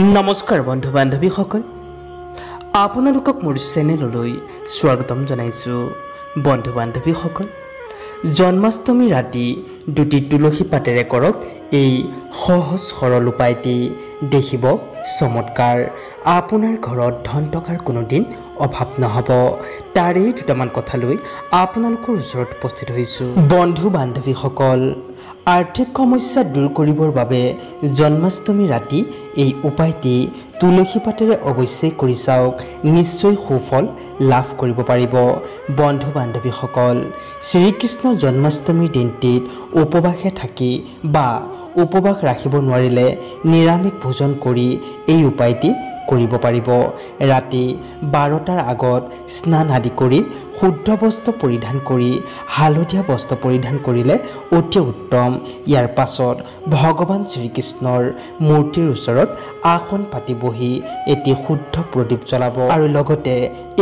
নমস্কাৰ বন্ধু বান্ধৱীসকল আপোনালোকক মোৰ চেনেললৈ স্বাগতম জনাইছোঁ। বন্ধু বান্ধৱীসকল জন্মাষ্টমী ৰাতি দুটি তুলসী পাতেৰে কৰক এই সহজ সৰল উপায়টি দেখিব চমৎকাৰ। আপোনাৰ ঘৰত ধন টকাৰ কোনোদিন অভাৱ নহ'ব। তাৰেই দুটামান কথা লৈ আপোনালোকৰ ওচৰত উপস্থিত হৈছোঁ। বন্ধু বান্ধৱীসকল আৰ্থিক সমস্যা দূৰ কৰিবৰ বাবে জন্মাষ্টমী ৰাতি এই উপায়টি তুলসী পাতেৰে অৱশ্যেই কৰি চাওক। নিশ্চয় সুফল লাভ কৰিব পাৰিব। বন্ধু বান্ধৱীসকল শ্ৰীকৃষ্ণ জন্মাষ্টমীৰ দিনটিত উপবাসে থাকি বা উপবাস ৰাখিব নোৱাৰিলে নিৰামিষ ভোজন কৰি এই উপায়টি কৰিব পাৰিব। ৰাতি বাৰটাৰ আগত স্নান আদি কৰি শুদ্ধ বস্ত্ৰ পৰিধান কৰি হালধীয়া বস্ত্ৰ পৰিধান কৰিলে অতি উত্তম। ইয়াৰ পাছত ভগৱান শ্ৰীকৃষ্ণৰ মূৰ্তিৰ ওচৰত আসন পাতি বহি এটি শুদ্ধ প্ৰদীপ জ্বলাব আৰু লগতে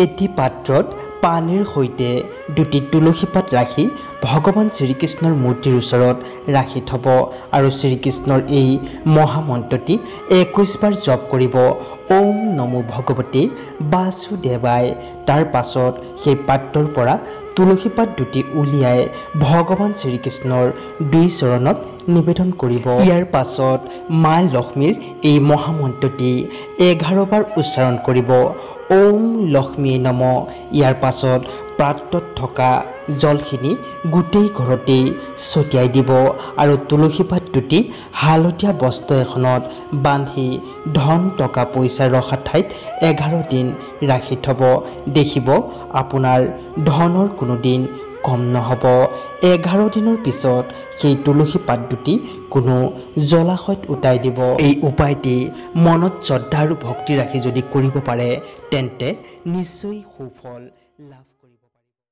এটি পাত্ৰত পানীৰ সৈতে দুটি তুলসী পাত ৰাখি ভগৱান শ্ৰীকৃষ্ণৰ মূৰ্তিৰ ওচৰত ৰাখি থ'ব আৰু শ্ৰীকৃষ্ণৰ এই মহামন্ত্ৰটি একৈছবাৰ জপ কৰিব। ওম নমো ভগৱতী বাসুদেৱাই তাৰ পাছত সেই পাত্ৰৰ পৰা তুলসী পাত দুটি উলিয়াই ভগৱান শ্ৰীকৃষ্ণৰ দুই চৰণত নিবেদন কৰিব। ইয়াৰ পাছত মা লক্ষ্মীৰ এই মহামন্ত্ৰটি এঘাৰবাৰ উচ্চাৰণ কৰিব। ওম লক্ষ্মী নম। ইয়াৰ পাছত পাত্ৰত থকা জলখিনি গোটেই ঘৰতেই ছটিয়াই দিব আৰু তুলসী পাত দুটি হালধীয়া বস্ত্ৰ এখনত বান্ধি ধন টকা পইচা ৰখা ঠাইত এঘাৰ দিন ৰাখি থ'ব। দেখিব আপোনাৰ ধনৰ কোনো দিন কম নহ'ব। এঘাৰ দিনৰ পিছত সেই তুলসী পাত দুটি কোনো জলাশয়ত উটাই দিব। এই উপায়টি মনত শ্ৰদ্ধা আৰু ভক্তি ৰাখি যদি কৰিব পাৰে তেন্তে নিশ্চয় সুফল লাভ